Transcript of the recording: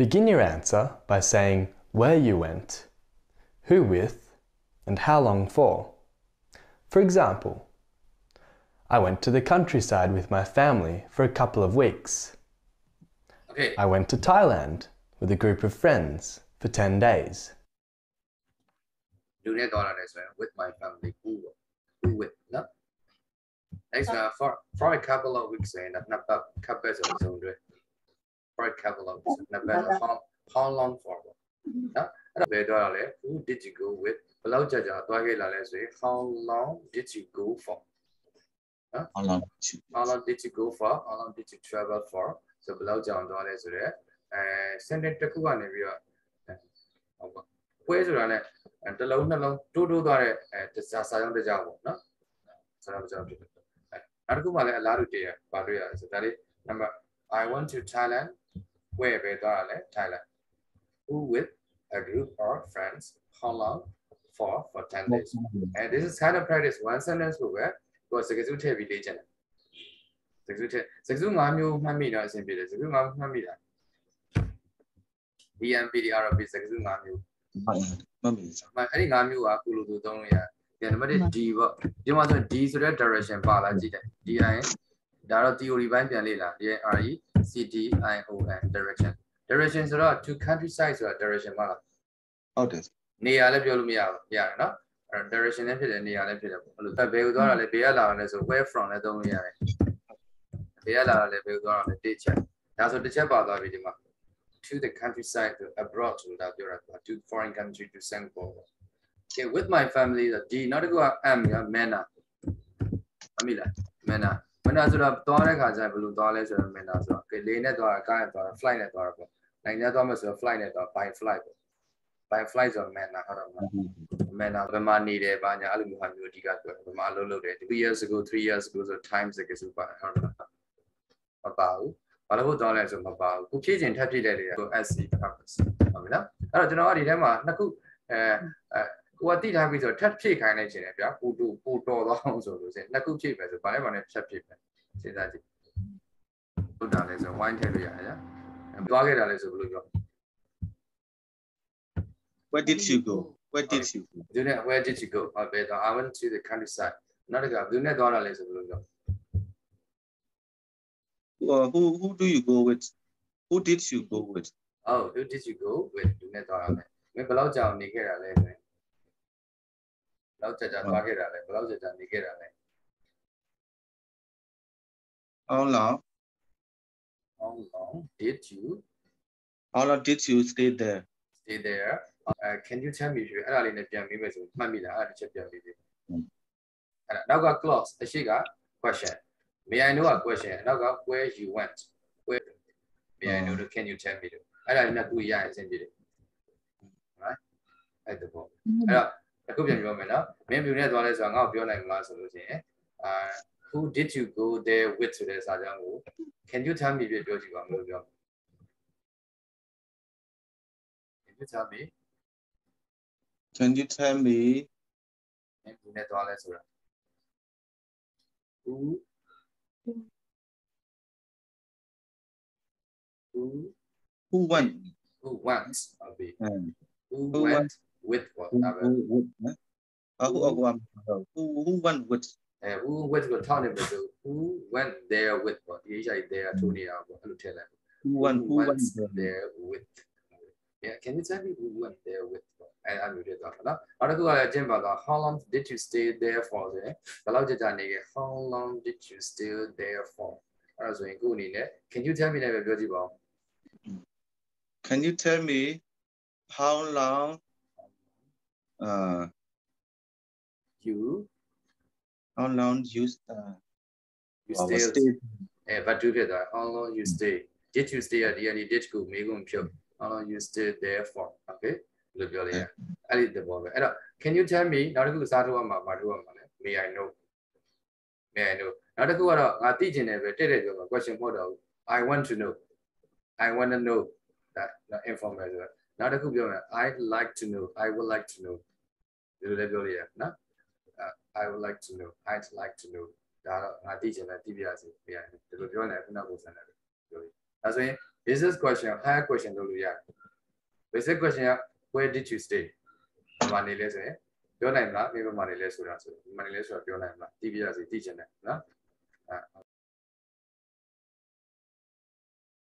Begin your answer by saying where you went, who with, and how long for. For example, I went to the countryside with my family for a couple of weeks. Okay. I went to Thailand with a group of friends for 10 days. With my family who who with no. Next uh, for for a couple of weeks and. For a couple of weeks နှစ်ပတ်ဆို how how long for ပေါ့နော်အဲ့တော့ဘယ်သွားတာလဲ who did you go with ဘယ်လောက်ကြာကြာသွားခဲ့လာလဲဆိုရင် how long did you go for How long to how long did you go for how long did you travel for ဆိုဘယ်လောက်ကြာအောင်သွားလဲဆိုတော့အဲ sentence တစ်ခုကနေပြီးတော့ဟုတ်ပါပွဲဆိုတာ ਨੇ တစ်လုံးနှလုံးတိုးတိုးသွားတဲ့အဲစာစာကြောင်းတစ်ကြောင်းပေါ့နော်စာကြောင်းတစ်ကြောင်းဖြစ်တယ်နောက်တစ်ခုမှလည်းအလားတူတည်းရပါတွေ့ရတယ်ဆိုဒါလေး number I want to Thailand where ပဲသွားရလဲ Thailand who with a group or friends how long for for 10 days and this is kind of practice one sentence ကိုပဲကိုယ်စကားစုထည့်ပြီးလေ့ကျင့်တယ်စကားစုထည့်စကားစု၅မျိုးမှတ်မိတော့အဆင်ပြေတယ်စကားစု၅မျိုးမှတ်မိတာ BMPDRB စကားစု၅မျိုးမှတ်မိစအမှန်အဲ့ဒီ၅မျိုးကကုလိုသူသုံးလို့ရတယ်။ဒီနံပါတ်1 D ပေါ့။ဒီမှာဆိုရင် D ဆိုတဲ့ direction ပါလာကြည့်တယ်။ DI ဒါတော့ theory ဘိုင်းပြန်လေ့လာ DRE CDION direction direction ဆိုတော့ to countryside ဆိုတာ direction ပါလား ဟုတ်တယ် ။နေရာလည်းပြောလို့မရဘူး။ရတယ်နော်။အဲ့တော့ direction လည်းဖြစ်တယ်နေရာလည်းဖြစ်တယ်ပေါ့။အဲ့လိုဘယ်ကိုသွားတာလဲဘယ်ကလာတာလဲဆို where from လည်းသုံးလို့ရတယ်။ဘယ်ကလာတာလဲဘယ်ကိုသွားတာလဲတစ်ချက်။ဒါဆိုတစ်ချက်ပါသွားပြီဒီမှာ to the countryside to abroad ဆိုတာပြောတာ to foreign country to Singapore okay with my family ဆိုဒီနောက်တစ်ခုက M က manner အမိလား manner Manner ဆိုတော့သွားတဲ့ခါကျရင်ဘယ်လိုသွားလဲဆိုတော့ manner ဆိုတော့ okay လေနဲ့သွားတာကားနဲ့သွားတာ flight နဲ့သွားတာပေါ့နိုင်ငံသွားမယ်ဆိုတော့ flight နဲ့သွား by flight ပေါ့ by flight ဆိုတော့ manner ဟုတ်တော့မလား manner ဘယ်မှာနေတယ်ဘာညာအဲ့လိုမျိုးဟာမျိုးအဓိကပြောတယ်ဘယ်မှာအလုပ်လုပ်တယ်2 years ago 3 years ago ဆို time စကားစုပါဟုတ်တော့မပါဘူးဘာလို့သွားလဲဆိုမပါဘူးခုဖြည့်ခြင်းထပ်ဖြည့်တဲ့တွေက SC purpose ဟုတ်ပြီနော်အဲ့တော့ကျွန်တော်ကဒီထဲမှာနှစ်ခုအဲအဲ ကိုကတိထားပြီးဆိုထပ်ဖြည့်ခိုင်းလိုက်ခြင်းလေဗျာပူတူပူတော်သွားအောင်ဆိုလို့စနှစ်ခုဖြည့်ပဲဆိုဘာလဲဘာလဲဖြတ်ဖြည့်ပဲစဉ်းစားကြည့်ဟုတ်တာလဲဆို wine ထည့်လို့ရတယ်ညာသွားခဲ့တာလဲဆိုဘယ်လိုပြော Where did you go Where did you go ဒီနေ့ where did you go ဟုတ်ပဲတော့ I went to the countryside နောက်တစ်ခါဘယ်နဲ့သွားတာလဲဆိုဘယ်လိုပြော Uh, who who do you go with Who did you go with oh who did you go with ဒီနေ့သွားတာလဲမင်းဘယ်လောက်ကြာအောင်နေခဲ့တာလဲဆိုရင်ဘယ် လောက်ကြာကြာသွားခဲ့တာလဲဘယ်လောက်ကြာကြာနေခဲ့တာလဲ How long How long did you How long did you stay there stay there? Uh, can you tell me အဲ့ဒါလေးနဲ့ပြန်ပြီးမယ်ဆိုမှတ်မိလားအဲ့ဒါတစ်ချက်ပြန်ပြီးပြီဟုတ်အဲ့ဒါနောက်က clause အရှိက question may i know a question နောက်က where you went where may i know လို့ can you tell me လို့အဲ့ဒါလေးနဲ့ခုရရင်အဆင်ပြေတယ် right အဲ့ဒါပေါ့အဲ့တော့ အခုပြန်ပြောမယ်နော်မင်းပြူနဲ့သွားလဲဆိုတော့ငါ့ကိုပြောနိုင်မလားဆိုလို့ရှိရင်အာ who did you go there with ဆိုတဲ့စာကြောင်းကို can you tell me ပြပြောကြည့်ပါမလို့ပြော can you tell me Can you tell me မင်းပြူနဲ့သွားလဲဆိုတာ who who who went who went ဟုတ်ပြီ um, who Who went with ပေါ့ who ဒါပဲ who who huh? Uh, who who um, who who went with အဲ who went ကိုထောက်နေပြီဆို who went there with ပေါ့ဒီ HI there ထိုးနေတာပေါ့အဲ့လိုထည့်လိုက် who went who went there there with yeah can you tell me who went there with အဲအဲ့လိုတွေတော့နော်နောက်တစ်ခုကလည်းအကျင့်ပါတော့ how long did you stay there for ဆိုရင်ဘယ်လောက်ကြာကြာနေခဲ့ how long did you stay there for အဲ့ဒါဆိုရင်ခုအနေနဲ့ can you tell me လည်းပဲပြောကြည့်ပါဦး Can you tell me how long uh you how long you uh you uh, stay stayed အဲဘာတူဖြစ်သွား how long you stay did you stay at the end did ကိုမေးခွန်းဖြုတ် how long you stay there for okay လို့ပြောလိုက်ရအဲ့ဒီသဘောပဲအဲ့တော့ can you tell me နောက်တစ်ခုစားထုတ်ရမှာမထုတ်ရမှာလဲ may i know may i know နောက်တစ်ခုကတော့ငါသိချင်တယ်ပဲတဲ့တဲ့ပြောမှာ question မဟုတ်တော့ဘူး i want to know i want to know that that informal ဆိုတော့နောက်တစ်ခုပြောမယ် i like to know i would like to know ဒီလိုလည်းပြောလိုက်ရနော် I would like to know I'd like to know ဒါတော့ငါသိချင်တယ်သိပြရစီပြရတယ်ဒီလိုပြောနေခုနကပုံစံနဲ့ပြောပြီးဒါဆိုရင် basis question higher question လုပ်လို့ရတယ် basic question က where did you stay ဘယ်မှာနေလဲဆိုရင်ပြောနိုင်မလားမိဘမှာနေလဲဆိုတာဆိုဘယ်မှာနေလဲဆိုတာပြောနိုင်မလားသိပြရစီသိချင်တယ်နော်